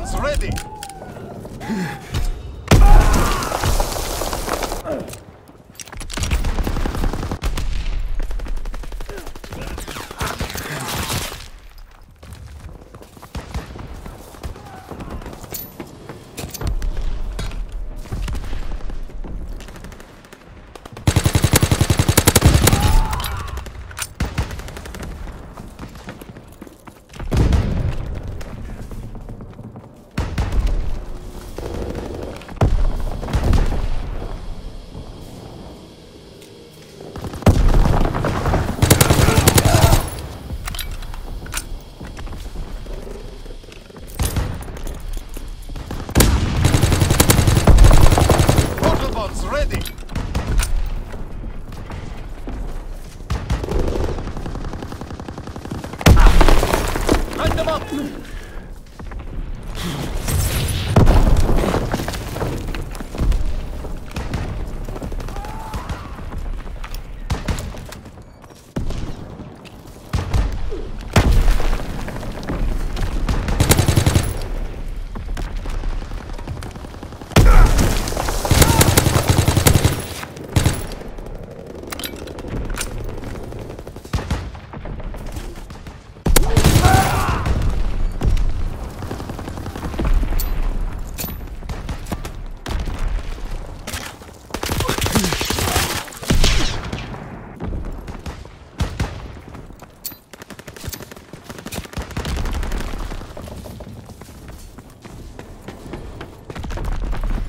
bombs ready. Portal bombs ready. Light them up.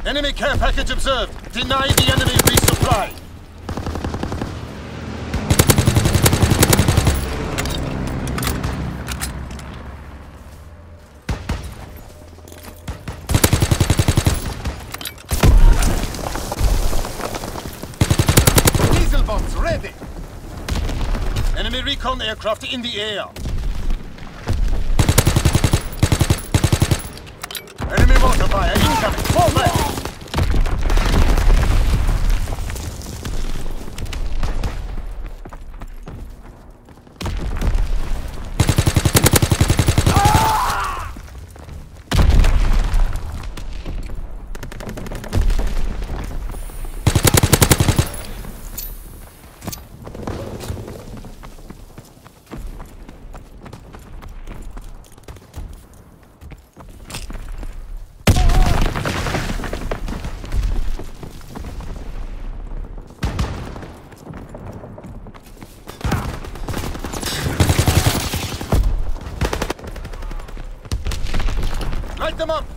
Enemy care package observed. Deny the enemy resupply. Diesel bombs ready. Enemy recon aircraft in the air. Enemy mortar fire incoming. Fall back. Them up.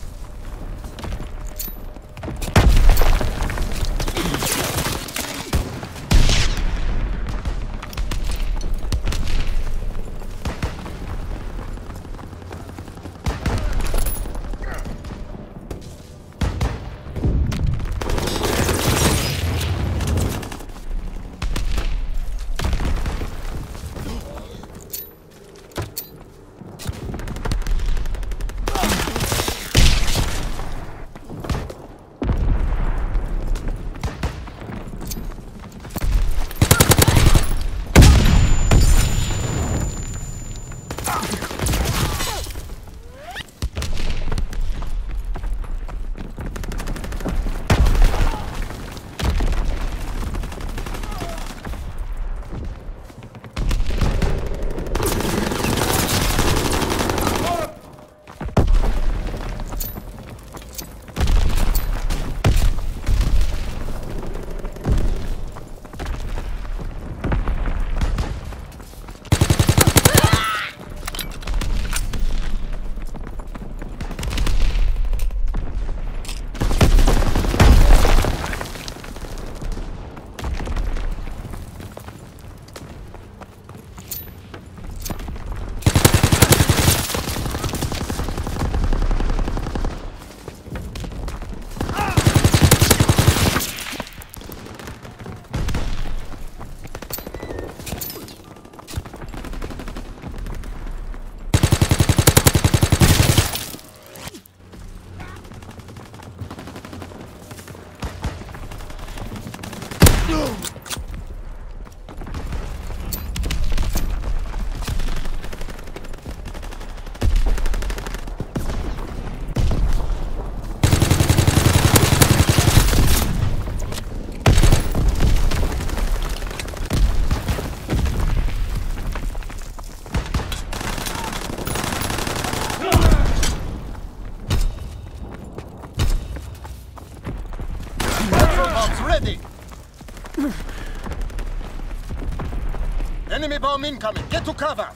Bomb incoming. Get to cover.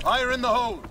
Fire in the hole.